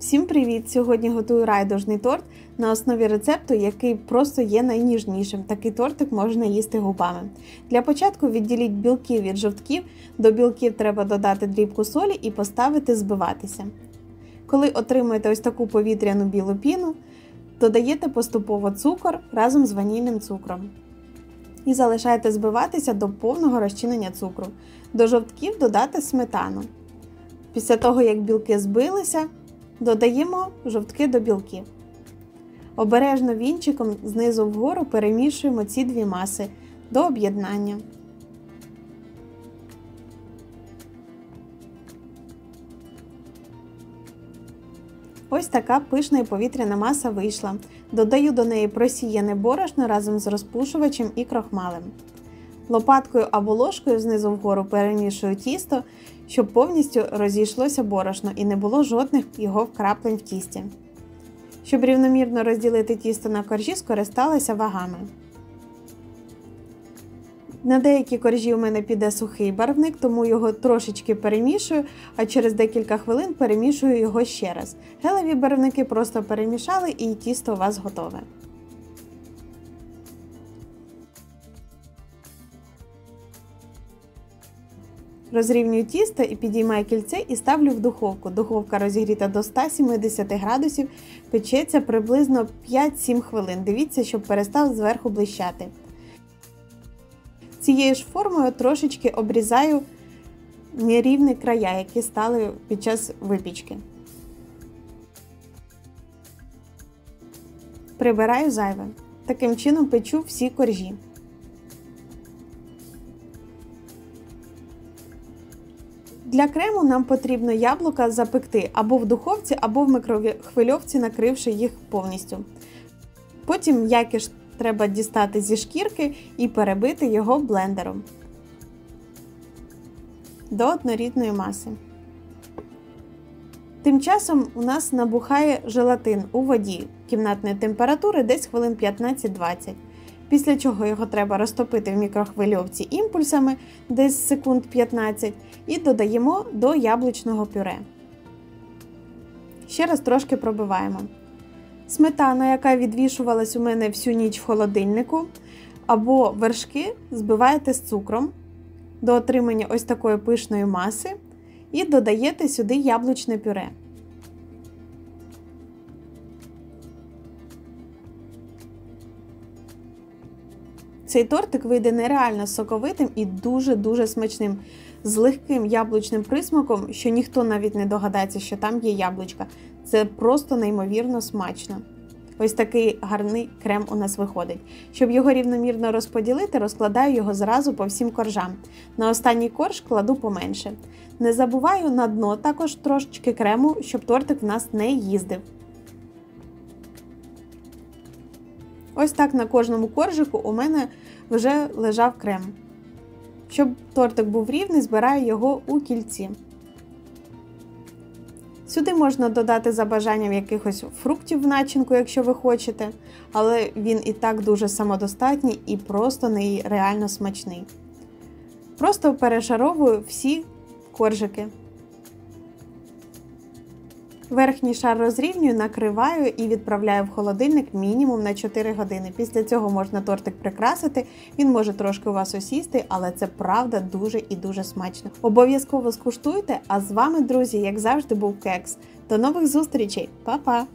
Всім привіт! Сьогодні готую райдужний торт на основі рецепту, який просто є найніжнішим. Такий тортик можна їсти губами. Для початку відділіть білки від жовтків. До білків треба додати дрібку солі і поставити збиватися. Коли отримуєте ось таку повітряну білу піну, додаєте поступово цукор разом з ванільним цукром. І залишаєте збиватися до повного розчинення цукру. До жовтків додати сметану. Після того, як білки збилися, додаємо жовтки до білків. Обережно вінчиком знизу вгору перемішуємо ці дві маси до об'єднання. Ось така пишна і повітряна маса вийшла. Додаю до неї просіяне борошно разом з розпушувачем і крохмалем. Лопаткою або ложкою знизу вгору перемішую тісто, щоб повністю розійшлося борошно і не було жодних його вкраплень в тісті. Щоб рівномірно розділити тісто на коржі, скористалася вагами. На деякі коржі у мене піде сухий барвник, тому його трошечки перемішую, а через декілька хвилин перемішую його ще раз. Гелеві барвники просто перемішали і тісто у вас готове. Розрівнюю тісто і підіймаю кільце і ставлю в духовку. Духовка розігріта до 170 градусів, печеться приблизно 5-7 хвилин. Дивіться, щоб перестав зверху блищати. Цією ж формою трошечки обрізаю нерівні края, які стали під час випічки. Прибираю зайве. Таким чином печу всі коржі. Для крему нам потрібно яблука запекти або в духовці, або в микрохвильовці, накривши їх повністю. Потім м'якіш треба дістати зі шкірки і перебити його блендером до однорідної маси. Тим часом у нас набухає желатин у воді кімнатної температури десь хвилин 15-20 після чого його треба розтопити в мікрохвильовці імпульсами десь секунд 15 і додаємо до яблучного пюре. Ще раз трошки пробиваємо. Сметана, яка відвішувалась у мене всю ніч в холодильнику, або вершки збиваєте з цукром до отримання ось такої пишної маси, і додаєте сюди яблучне пюре. Цей тортик вийде нереально соковитим і дуже-дуже смачним, з легким яблучним присмаком, що ніхто навіть не догадається, що там є яблучка. Це просто неймовірно смачно. Ось такий гарний крем у нас виходить. Щоб його рівномірно розподілити, розкладаю його зразу по всім коржам. На останній корж кладу поменше. Не забуваю на дно також трошечки крему, щоб тортик в нас не їздив. Ось так на кожному коржику у мене вже лежав крем. Щоб тортик був рівний, збираю його у кільці. Сюди можна додати за бажанням якихось фруктів в начинку, якщо ви хочете, але він і так дуже самодостатній і просто нереально смачний. Просто перешаровую всі коржики. Верхній шар розрівнюю, накриваю і відправляю в холодильник мінімум на 4 години. Після цього можна тортик прикрасити, він може трошки у вас осісти, але це правда дуже і дуже смачно. Обов'язково скуштуйте, а з вами, друзі, як завжди, був кекс. До нових зустрічей, Па-па!